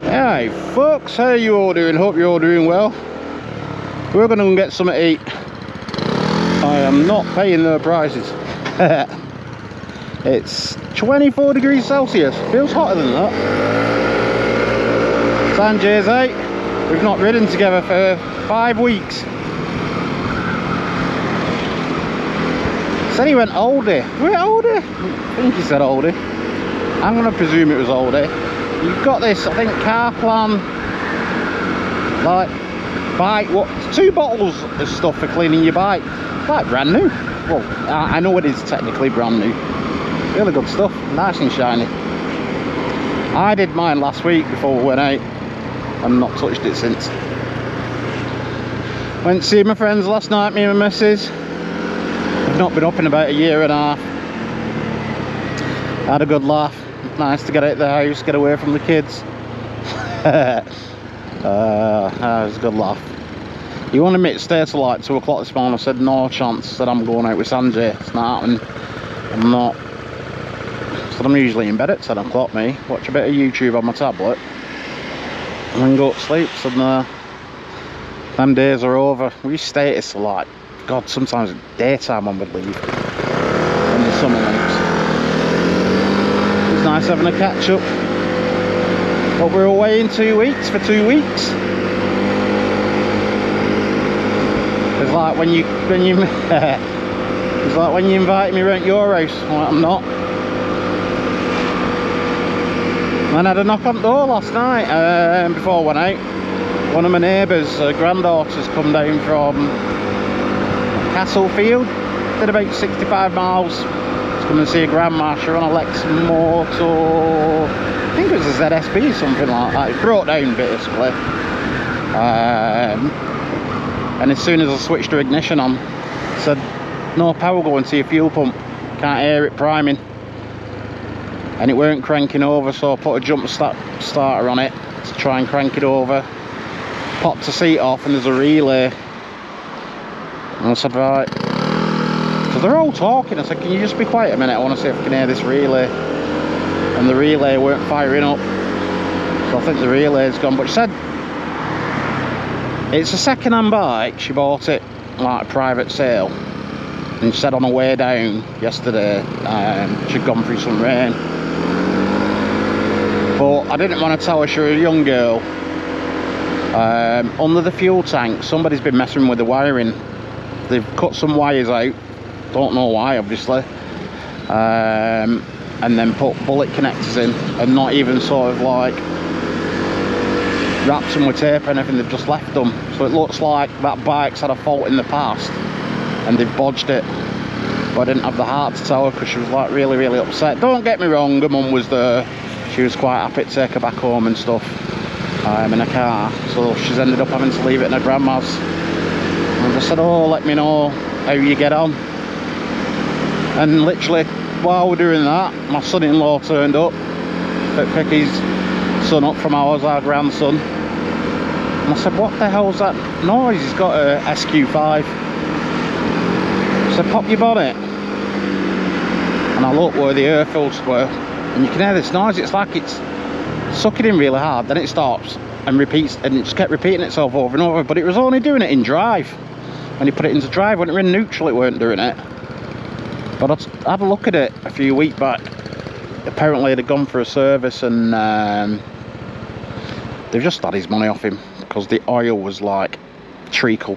Hey folks, how you all doing? Hope you're all doing well. We're gonna get some to eat. I am not paying their prices. it's 24 degrees Celsius. Feels hotter than that. Sanjay's 8. We've not ridden together for five weeks. Said he went. Where Aldi? I think he said Aldi. I'm gonna presume it was Aldi you've got this I think CarPlan like bike what two bottles of stuff for cleaning your bike. Like brand new. Well I, I know it is technically brand new. Really good stuff nice and shiny. I did mine last week before we went out and not touched it since. Went to see my friends last night me and my missus I've not been up in about a year and a half had a good laugh nice to get out the house, get away from the kids. uh, that was a good laugh. You want to stay till like 2 o'clock this morning. I said, no chance. that I'm going out with Sanjay. It's not happening. I'm not. So I'm usually in bed at 10 o'clock, me. Watch a bit of YouTube on my tablet. And then go to sleep. So uh, them days are over. We stay at like, God, sometimes daytime one would leave. In the summer months It's nice having a catch up. But we're away in two weeks for two weeks. It's like when you when you it's like when you invite me around your house. Well, I'm not. I had a knock on the door last night um, before I went out. One of my neighbours' uh, granddaughters come down from Castlefield. Did about 65 miles come and see a grandma. She on a Lexmoto, I think it was a ZSB, something like that. It broke down basically. Um, and as soon as I switched her ignition on, said no power going to your fuel pump. Can't hear it priming. And it weren't cranking over, so I put a jump start starter on it to try and crank it over. Popped the seat off and there's a relay. And I said, right, so they're all talking. I said, can you just be quiet a minute? I want to see if I can hear this relay. And the relay weren't firing up. So I think the relay's gone. But she said, it's a second-hand bike. She bought it like a private sale. And she said on her way down yesterday, um, she'd gone through some rain. But I didn't want to tell her she was a young girl. Um, under the fuel tank, somebody's been messing with the wiring. They've cut some wires out. Don't know why obviously. Um, and then put bullet connectors in and not even sort of like wrapped them with tape and everything they've just left them so it looks like that bike's had a fault in the past and they've bodged it. But I didn't have the heart to tell her because she was like really really upset. Don't get me wrong her mum was there. She was quite happy to take her back home and stuff um, in a car. So she's ended up having to leave it in her grandma's. and I said oh let me know how you get on. And literally while we're doing that my son-in-law turned up to pick his son up from ours our grandson. And I said what the hell's that noise? He's got a SQ5 I said pop your bonnet. And I look where the air filters were and you can hear this noise. It's like it's sucking in really hard then it stops and repeats and it just kept repeating itself over and over but it was only doing it in drive when you put it into drive when it were in neutral it weren't doing it but I had a look at it a few weeks back. Apparently they'd gone for a service and um, they've just had his money off him because the oil was like treacle.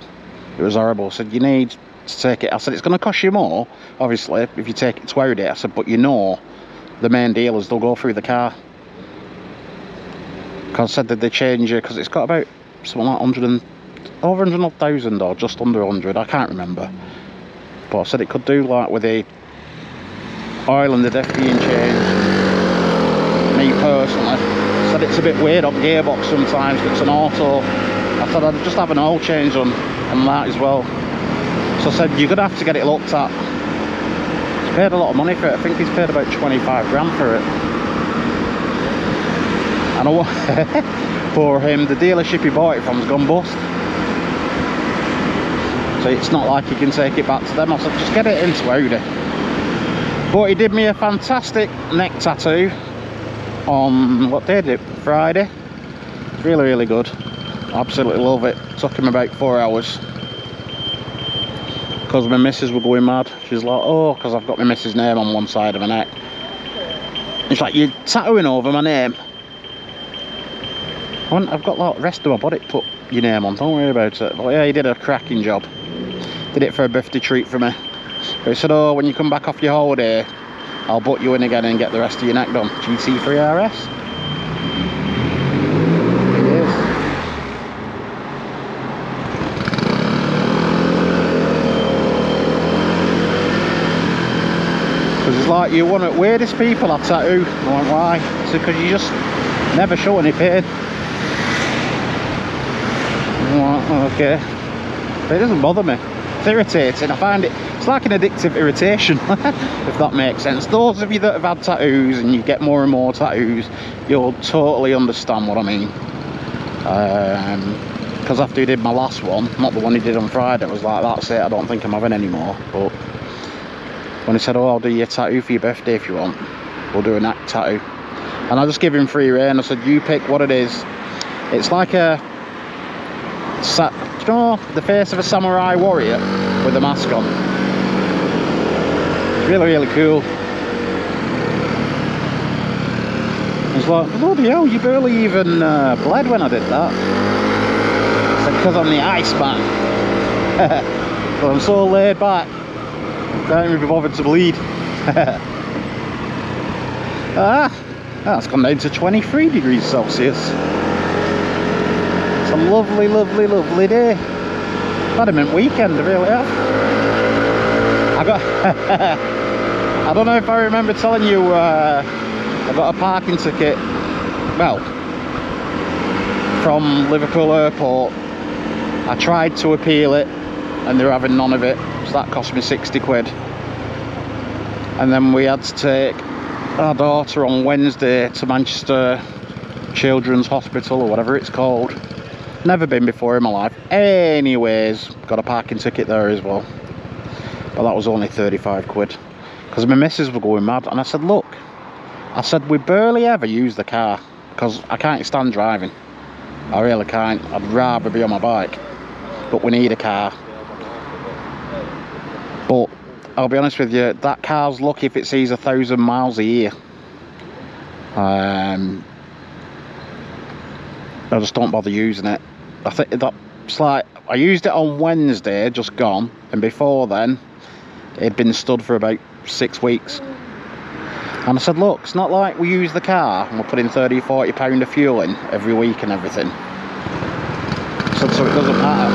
It was horrible. I said, you need to take it. I said, it's going to cost you more, obviously, if you take it to Audi. I said, but you know, the main dealers, they'll go through the car. Because I said that they change it, because it's got about something like 100 and, over 100,000 or just under 100, I can't remember. But I said it could do like with the oil and the diff being. Me personally, said it's a bit weird on gearbox sometimes, it's an auto. I said I'd just have an oil change on, on that as well. So I said you're gonna have to get it looked at. He's paid a lot of money for it. I think he's paid about 25 grand for it. And I for him, the dealership he bought it from's gone bust so it's not like you can take it back to them I said just get it into Audi But he did me a fantastic neck tattoo on, what day did it? Friday. Really, really good. Absolutely love it. Took him about four hours. Because my missus were going mad. She's like, oh, because I've got my missus' name on one side of my neck. It's like, you're tattooing over my name. I've got like the rest of my body put your name on, don't worry about it. But yeah, he did a cracking job. Did it for a birthday treat for me. But he said, oh, when you come back off your holiday, I'll put you in again and get the rest of your neck done. GC3RS. Because it's like, you're one of the weirdest people I tattoo. I went, why? It's because you just never show any pain. Like, oh, okay. But it doesn't bother me. Irritating. I find it, it's like an addictive irritation, if that makes sense. Those of you that have had tattoos and you get more and more tattoos, you'll totally understand what I mean. Because um, after he did my last one, not the one he did on Friday, it was like, that's it, I don't think I'm having any more. But when he said, oh, I'll do your tattoo for your birthday if you want, we'll do a neck tattoo. And I just give him free rein. I said, you pick what it is. It's like a Sa you the face of a samurai warrior with a mask on? Really, really cool. It's like, bloody hell, you barely even uh, bled when I did that. It's because I'm the Iceman. but I'm so laid back, I don't even bother to bleed. ah, that's gone down to 23 degrees Celsius. A lovely, lovely, lovely day. Had a mint weekend, I really have. I got... I don't know if I remember telling you uh, I got a parking ticket, well, from Liverpool Airport. I tried to appeal it and they were having none of it, so that cost me 60 quid. And then we had to take our daughter on Wednesday to Manchester Children's Hospital or whatever it's called Never been before in my life. Anyways, got a parking ticket there as well. But that was only 35 quid. Because my missus were going mad. And I said, look, I said, we barely ever use the car. Because I can't stand driving. I really can't. I'd rather be on my bike. But we need a car. But I'll be honest with you, that car's lucky if it sees a thousand miles a year. Um, I just don't bother using it. I think that's like I used it on Wednesday, just gone, and before then it'd been stood for about six weeks. And I said, look, it's not like we use the car and we're putting 30, 40 pound of fuel in every week and everything. I said, so it doesn't matter.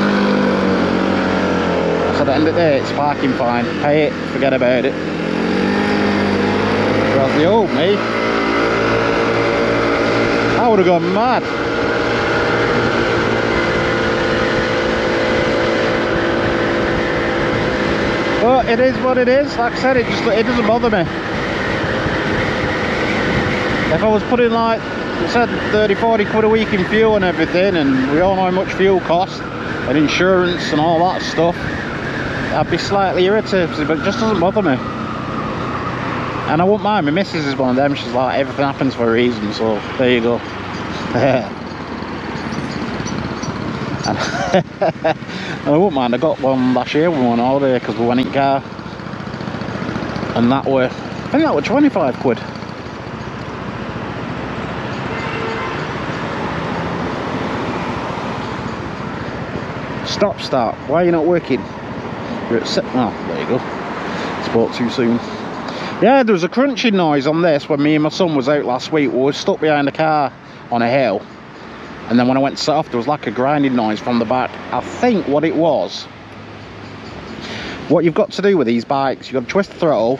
I said, at the end of the day, it's parking fine. Pay it, forget about it. Whereas the old me, I would have gone mad. But it is what it is. Like I said, it just it doesn't bother me. If I was putting like I said 30 40 quid a week in fuel and everything and we all know how much fuel costs and insurance and all that stuff I'd be slightly irritated but it just doesn't bother me and I won't mind my missus is one of them she's like everything happens for a reason so there you go and I won't mind, I got one last year we went on holiday because we went in car. And that were, I think that were 25 quid. Stop start, why are you not working? You're at set, oh, there you go. Spoke too soon. Yeah, there was a crunching noise on this when me and my son was out last week. We were stuck behind a car on a hill and then when I went to set off there was like a grinding noise from the back. I think what it was what you've got to do with these bikes you've got to twist the throttle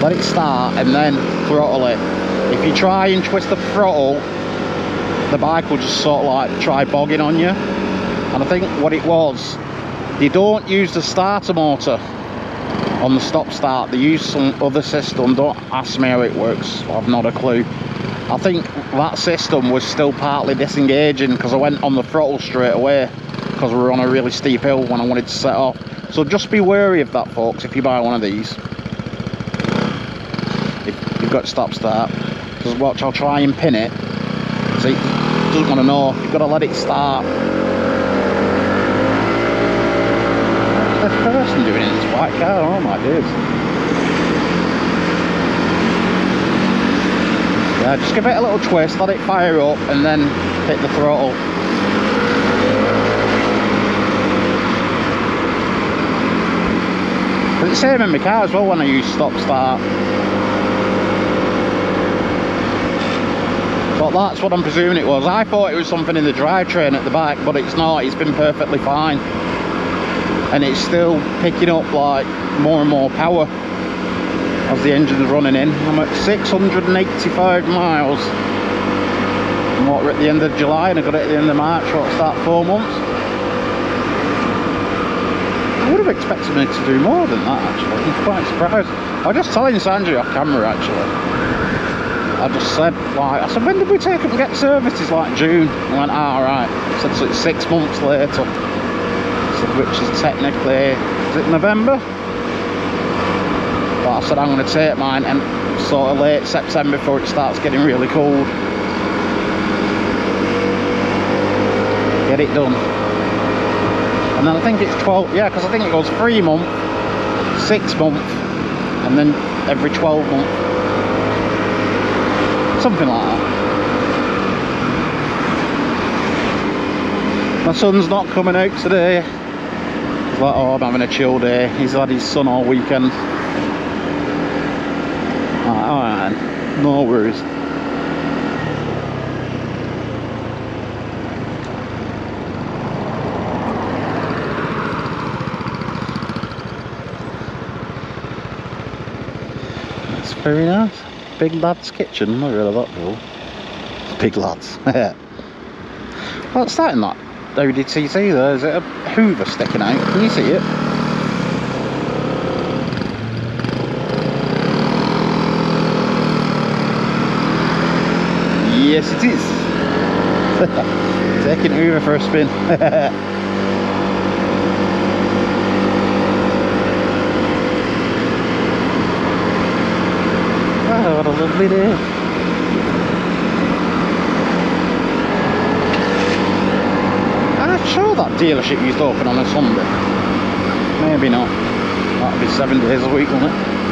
let it start and then throttle it. If you try and twist the throttle the bike will just sort of like try bogging on you. And I think what it was you don't use the starter motor on the stop start. They use some other system. Don't ask me how it works. I've not a clue I think that system was still partly disengaging because I went on the throttle straight away because we were on a really steep hill when I wanted to set off. So just be wary of that folks if you buy one of these. if you've got to stop start. Because watch, I'll try and pin it. See, it doesn't want to know. You've got to let it start. The person doing it this white car, oh my days. Yeah, just give it a little twist, let it fire up, and then hit the throttle. It's the same in my car as well when I use stop start. But that's what I'm presuming it was. I thought it was something in the drivetrain at the back, but it's not. It's been perfectly fine. And it's still picking up like more and more power as the engine's running in. I'm at 685 miles. And what, we're at the end of July and I got it at the end of March. What's that, four months? I would have expected me to do more than that actually. I'm quite surprised. I was just telling Sanjay off camera actually. I just said like I said when did we take it and get services like June? I went, ah right. I said so it's six months later. Said which is technically is it November? I said I'm gonna take mine and sort of late September before it starts getting really cold. Get it done. And then I think it's 12, yeah, because I think it goes three month, six month, and then every 12 month. Something like that. My son's not coming out today. He's like, oh, I'm having a chill day. He's had his son all weekend. Alright, no worries. That's very nice. Big Lad's Kitchen, not really that cool. Big Lads. Yeah. What's that in that ODTT there? Is it a Hoover sticking out? Can you see it? Yes it is. Taking Hoover for a spin. Oh, what a lovely day. Sure that dealership used to open on a Sunday. Maybe not. That'd be seven days a week, wouldn't it?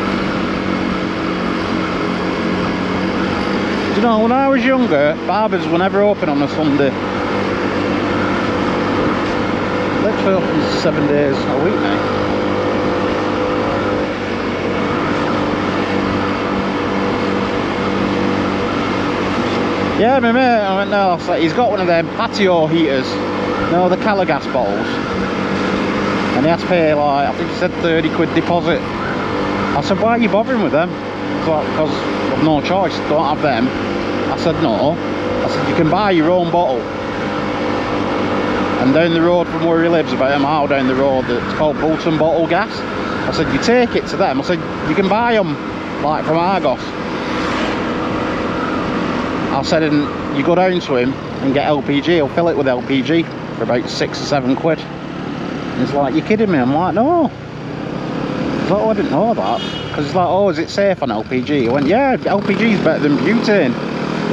You know, when I was younger, barbers were never open on a Sunday. Literally open seven days a week now. Yeah, my mate, I went, no, like, he's got one of them patio heaters, no, the Calor Gas bottles. And he has to pay like, I think he said 30 quid deposit. I said, why are you bothering with them? Because No choice, don't have them. I said, no. I said, you can buy your own bottle. And down the road from where he lives, about a mile down the road, it's called Bolton Bottle Gas. I said, you take it to them. I said, you can buy them, like, from Argos. I said, and you go down to him and get LPG, he'll fill it with LPG for about six or seven quid. And he's like, you're kidding me? I'm like, no. Like, oh, I didn't know that. Because it's like, oh, is it safe on LPG? I went, yeah, LPG is better than butane.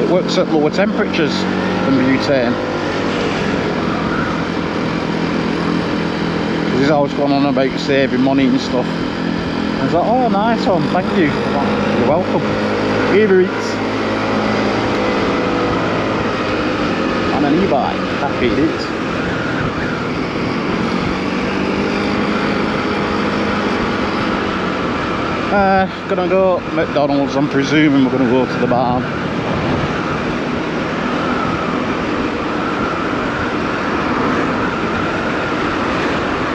It works at lower temperatures than butane. He's always going on about saving money and stuff. I was like, oh, nice one, thank you. You're welcome. Uber Eats. on an e-bike. Happy it is. Uh, gonna go McDonald's, I'm presuming we're gonna go to the barn.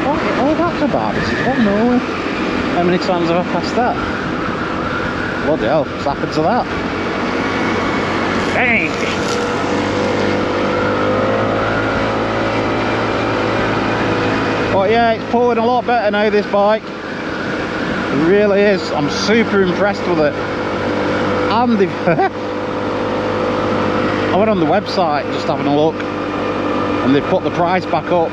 Oh, oh that's a bar, is it? Oh no. How many times have I passed that? Bloody hell, what's happened to that? Bang! But yeah, it's pulling a lot better now, this bike. Really is. I'm super impressed with it. And the I went on the website just having a look and they've put the price back up.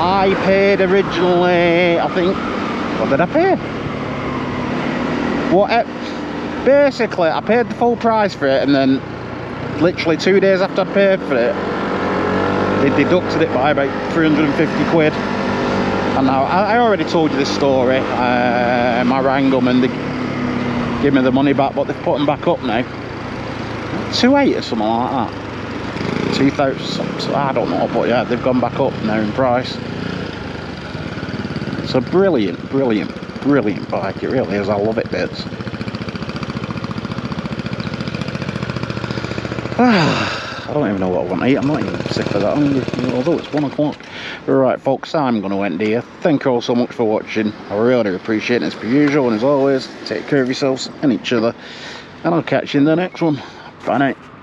I paid originally, I think, what did I pay? What? Eh, basically I paid the full price for it and then literally two days after I'd paid for it they deducted it by about 350 quid I, I already told you this story. Um, I rang them and they give me the money back but they've put them back up now. 280 or something like that. 2000 I don't know but yeah they've gone back up now in price. It's a brilliant brilliant brilliant bike. It really is. I love it bits. I don't even know what I want to eat. I'm not even sick of that although it's one o'clock. Right, folks, I'm going to end here. Thank you all so much for watching. I really appreciate it as per usual. And as always, take care of yourselves and each other. And I'll catch you in the next one. Bye now.